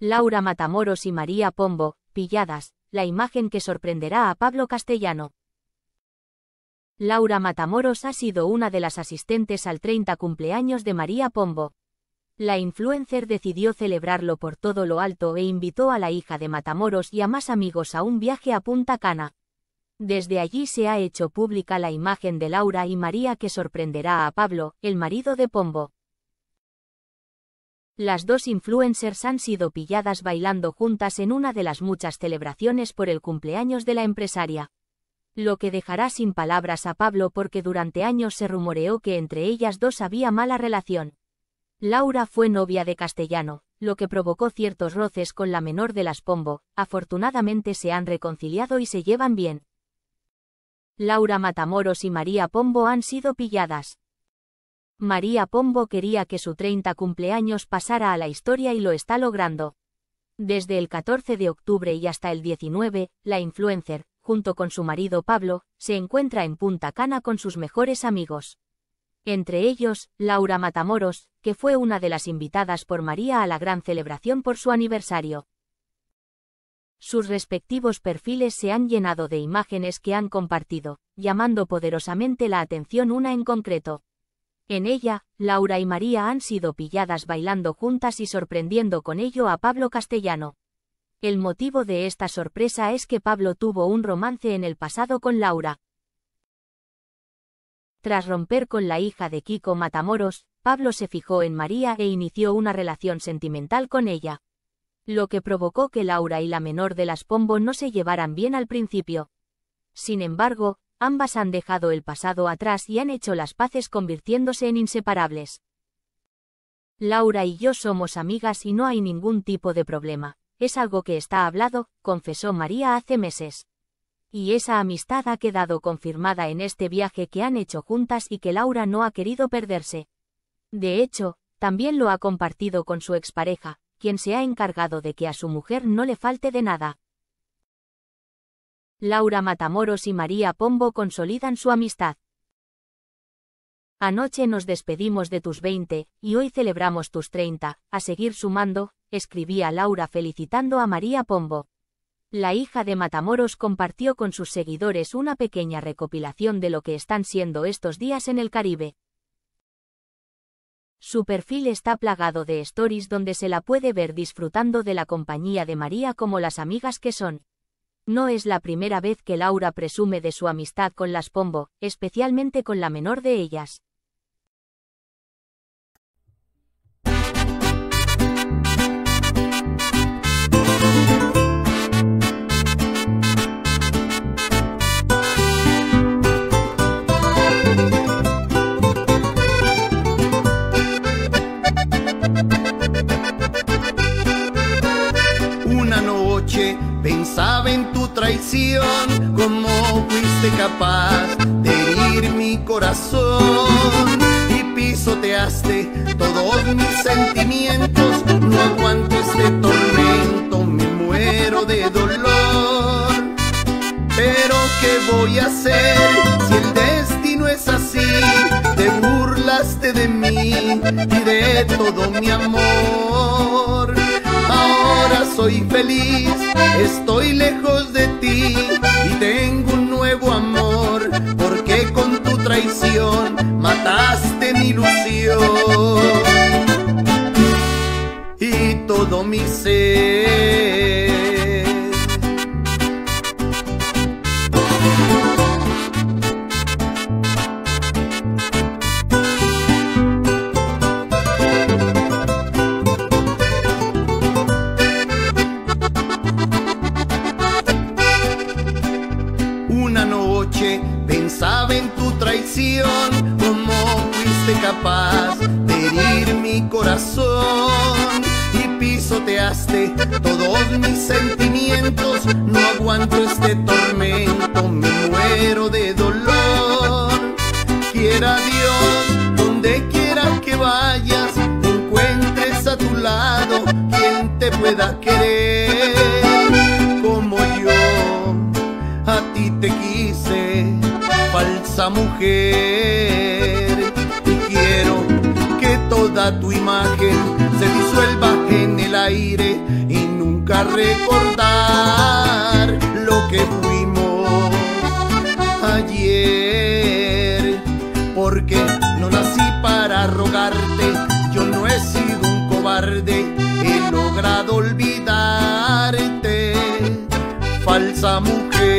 Laura Matamoros y María Pombo, pilladas, la imagen que sorprenderá a Pablo Castellano. Laura Matamoros ha sido una de las asistentes al 30 cumpleaños de María Pombo. La influencer decidió celebrarlo por todo lo alto e invitó a la hija de Matamoros y a más amigos a un viaje a Punta Cana. Desde allí se ha hecho pública la imagen de Laura y María que sorprenderá a Pablo, el marido de Pombo. Las dos influencers han sido pilladas bailando juntas en una de las muchas celebraciones por el cumpleaños de la empresaria. Lo que dejará sin palabras a Pablo porque durante años se rumoreó que entre ellas dos había mala relación. Laura fue novia de Castellano, lo que provocó ciertos roces con la menor de las Pombo, afortunadamente se han reconciliado y se llevan bien. Laura Matamoros y María Pombo han sido pilladas. María Pombo quería que su 30 cumpleaños pasara a la historia y lo está logrando. Desde el 14 de octubre y hasta el 19, la influencer, junto con su marido Pablo, se encuentra en Punta Cana con sus mejores amigos. Entre ellos, Laura Matamoros, que fue una de las invitadas por María a la gran celebración por su aniversario. Sus respectivos perfiles se han llenado de imágenes que han compartido, llamando poderosamente la atención una en concreto. En ella, Laura y María han sido pilladas bailando juntas y sorprendiendo con ello a Pablo Castellano. El motivo de esta sorpresa es que Pablo tuvo un romance en el pasado con Laura. Tras romper con la hija de Kiko Matamoros, Pablo se fijó en María e inició una relación sentimental con ella. Lo que provocó que Laura y la menor de las Pombo no se llevaran bien al principio. Sin embargo, ambas han dejado el pasado atrás y han hecho las paces convirtiéndose en inseparables. Laura y yo somos amigas y no hay ningún tipo de problema, es algo que está hablado, confesó María hace meses. Y esa amistad ha quedado confirmada en este viaje que han hecho juntas y que Laura no ha querido perderse. De hecho, también lo ha compartido con su expareja, quien se ha encargado de que a su mujer no le falte de nada. Laura Matamoros y María Pombo consolidan su amistad. Anoche nos despedimos de tus 20, y hoy celebramos tus 30, a seguir sumando, escribía Laura felicitando a María Pombo. La hija de Matamoros compartió con sus seguidores una pequeña recopilación de lo que están siendo estos días en el Caribe. Su perfil está plagado de stories donde se la puede ver disfrutando de la compañía de María como las amigas que son. No es la primera vez que Laura presume de su amistad con las Pombo, especialmente con la menor de ellas. Traición, cómo fuiste capaz de herir mi corazón y pisoteaste todos mis sentimientos. No aguanto este tormento, me muero de dolor. Pero ¿qué voy a hacer si el destino es así? Te burlaste de mí y de todo mi amor. Ahora soy feliz, estoy lejos de ti y tengo un nuevo amor, porque con tu traición mataste mi ilusión y todo mi ser. Corazón y pisoteaste todos mis sentimientos. No aguanto este tormento, me muero de dolor. Quiera Dios, donde quiera que vayas, encuentres a tu lado quien te pueda querer como yo a ti te quise, falsa mujer, tu imagen se disuelva en el aire y nunca recordar lo que fuimos ayer. Porque no nací para rogarte, yo no he sido un cobarde, he logrado olvidarte, falsa mujer.